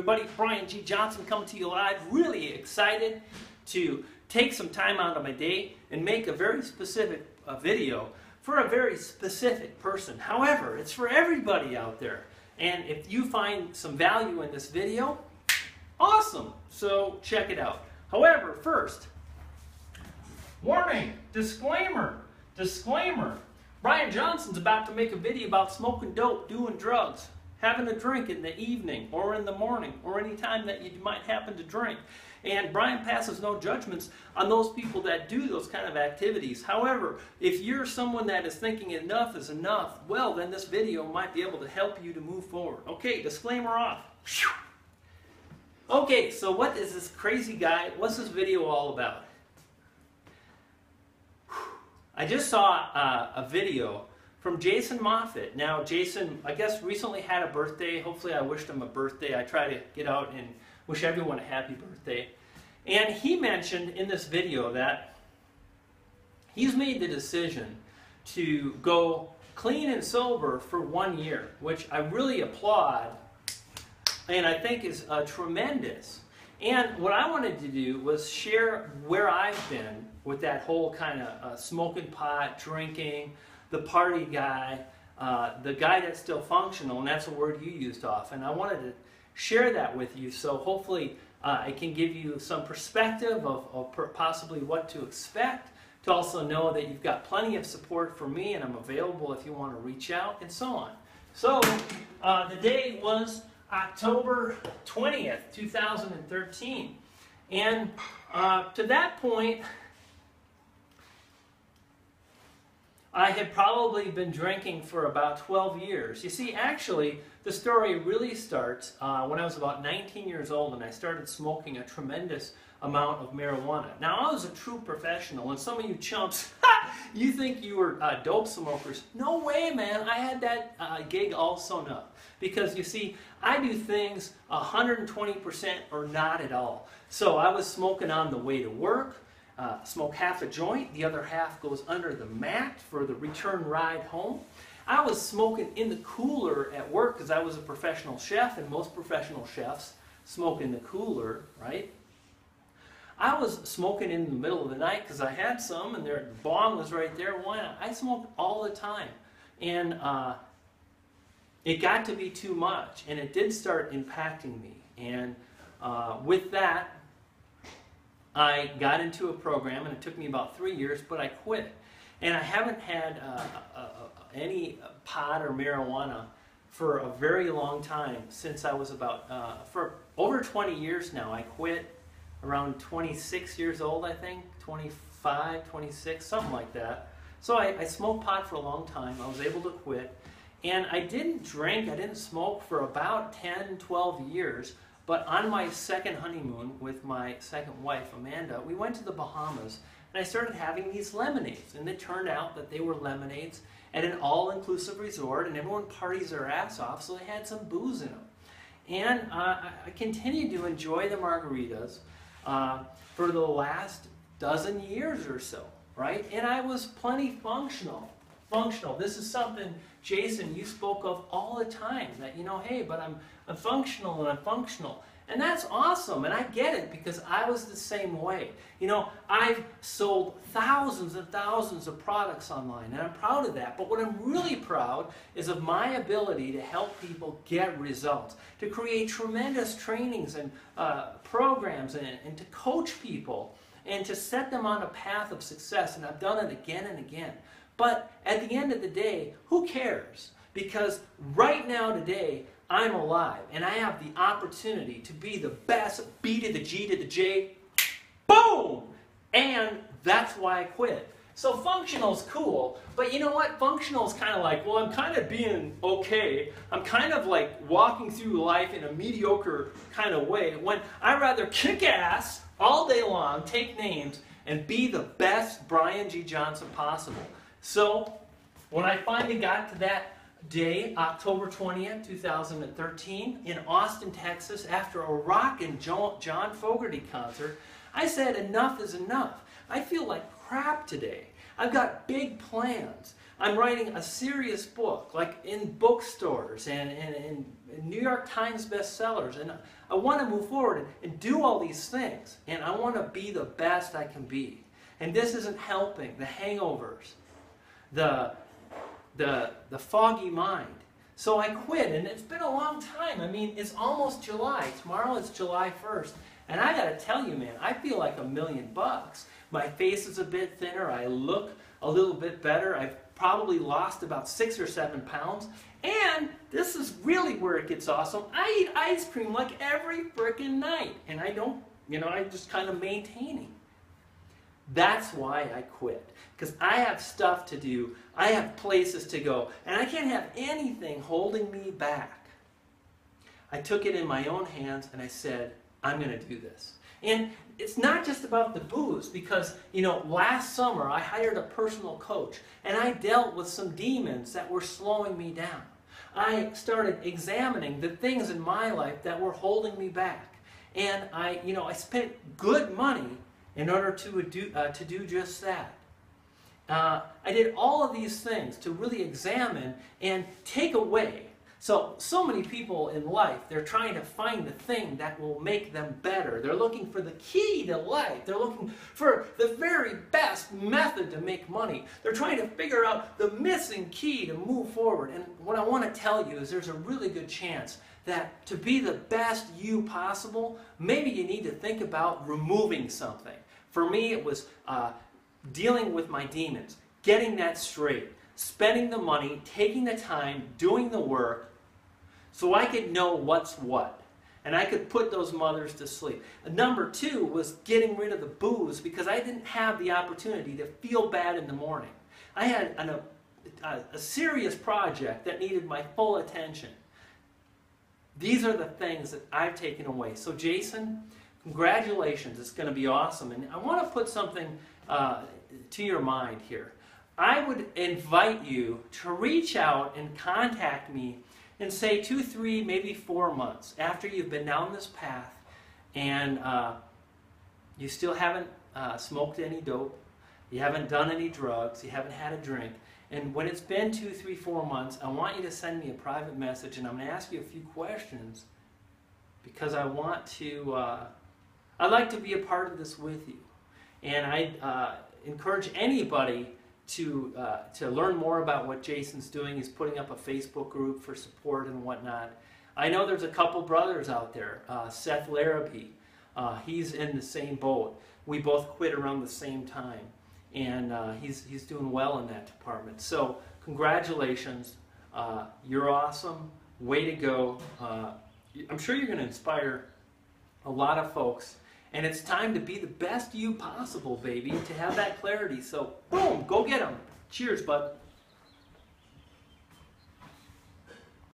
everybody. Brian G. Johnson coming to you live. Really excited to take some time out of my day and make a very specific uh, video for a very specific person. However, it's for everybody out there. And if you find some value in this video, awesome. So check it out. However, first, warning, disclaimer, disclaimer. Brian Johnson's about to make a video about smoking dope, doing drugs having a drink in the evening or in the morning or any time that you might happen to drink. And Brian passes no judgments on those people that do those kind of activities. However, if you're someone that is thinking enough is enough, well, then this video might be able to help you to move forward. Okay, disclaimer off. Okay, so what is this crazy guy, what's this video all about? I just saw uh, a video from Jason Moffat. Now, Jason, I guess, recently had a birthday. Hopefully, I wished him a birthday. I try to get out and wish everyone a happy birthday. And he mentioned in this video that he's made the decision to go clean and sober for one year, which I really applaud and I think is uh, tremendous. And what I wanted to do was share where I've been with that whole kind of uh, smoking pot, drinking, the party guy, uh, the guy that's still functional, and that's a word you used often. I wanted to share that with you, so hopefully uh, it can give you some perspective of, of possibly what to expect. To also know that you've got plenty of support for me, and I'm available if you want to reach out, and so on. So uh, the day was October 20th, 2013. And uh, to that point, I had probably been drinking for about 12 years. You see, actually, the story really starts uh, when I was about 19 years old and I started smoking a tremendous amount of marijuana. Now, I was a true professional, and some of you chumps, you think you were uh, dope smokers. No way, man. I had that uh, gig all sewn up. Because, you see, I do things 120% or not at all. So I was smoking on the way to work, uh, smoke half a joint, the other half goes under the mat for the return ride home. I was smoking in the cooler at work because I was a professional chef, and most professional chefs smoke in the cooler, right? I was smoking in the middle of the night because I had some, and their bong was right there. Why not? I smoked all the time, and uh, it got to be too much, and it did start impacting me. And uh, with that, I got into a program, and it took me about three years, but I quit. And I haven't had uh, uh, uh any pot or marijuana for a very long time since I was about, uh, for over 20 years now. I quit around 26 years old, I think, 25, 26, something like that. So I, I smoked pot for a long time. I was able to quit. And I didn't drink, I didn't smoke for about 10, 12 years. But on my second honeymoon with my second wife, Amanda, we went to the Bahamas and I started having these lemonades. And it turned out that they were lemonades at an all inclusive resort, and everyone parties their ass off, so they had some booze in them. And uh, I continued to enjoy the margaritas uh, for the last dozen years or so, right? And I was plenty functional. Functional. This is something, Jason, you spoke of all the time that, you know, hey, but I'm, Functional and I'm functional. And that's awesome, and I get it because I was the same way. You know, I've sold thousands and thousands of products online, and I'm proud of that. But what I'm really proud is of my ability to help people get results, to create tremendous trainings and uh, programs, and, and to coach people, and to set them on a path of success. And I've done it again and again. But at the end of the day, who cares? Because right now, today, I'm alive and I have the opportunity to be the best B to the G to the J. Boom! And that's why I quit. So functional is cool, but you know what? Functional is kind of like, well, I'm kind of being okay. I'm kind of like walking through life in a mediocre kind of way when I rather kick ass all day long, take names, and be the best Brian G. Johnson possible. So when I finally got to that day, October 20th, 2013, in Austin, Texas, after a rock and John Fogerty concert, I said enough is enough. I feel like crap today. I've got big plans. I'm writing a serious book, like in bookstores and, and, and New York Times bestsellers. And I want to move forward and, and do all these things. And I want to be the best I can be. And this isn't helping. The hangovers, the, the, the foggy mind. So I quit, and it's been a long time. I mean, it's almost July. Tomorrow is July 1st. And I got to tell you, man, I feel like a million bucks. My face is a bit thinner. I look a little bit better. I've probably lost about six or seven pounds. And this is really where it gets awesome. I eat ice cream like every freaking night. And I don't, you know, I just kind of maintaining. That's why I quit. Because I have stuff to do. I have places to go. And I can't have anything holding me back. I took it in my own hands and I said, I'm going to do this. And it's not just about the booze because, you know, last summer I hired a personal coach and I dealt with some demons that were slowing me down. I started examining the things in my life that were holding me back. And I, you know, I spent good money in order to do, uh, to do just that. Uh, I did all of these things to really examine and take away so, so many people in life, they're trying to find the thing that will make them better. They're looking for the key to life. They're looking for the very best method to make money. They're trying to figure out the missing key to move forward. And what I want to tell you is there's a really good chance that to be the best you possible, maybe you need to think about removing something. For me, it was uh, dealing with my demons, getting that straight, spending the money, taking the time, doing the work, so I could know what's what. And I could put those mothers to sleep. Number two was getting rid of the booze because I didn't have the opportunity to feel bad in the morning. I had an, a, a, a serious project that needed my full attention. These are the things that I've taken away. So, Jason, congratulations. It's going to be awesome. And I want to put something uh, to your mind here. I would invite you to reach out and contact me in say two, three, maybe four months after you've been down this path and uh, you still haven't uh, smoked any dope, you haven't done any drugs, you haven't had a drink, and when it's been two, three, four months, I want you to send me a private message and I'm going to ask you a few questions because I want to, uh, I'd like to be a part of this with you. And I uh, encourage anybody to, uh, to learn more about what Jason's doing. He's putting up a Facebook group for support and whatnot. I know there's a couple brothers out there. Uh, Seth Larrabee, uh, he's in the same boat. We both quit around the same time, and uh, he's, he's doing well in that department. So, congratulations. Uh, you're awesome. Way to go. Uh, I'm sure you're going to inspire a lot of folks and it's time to be the best you possible, baby, to have that clarity. So, boom, go get them. Cheers, bud.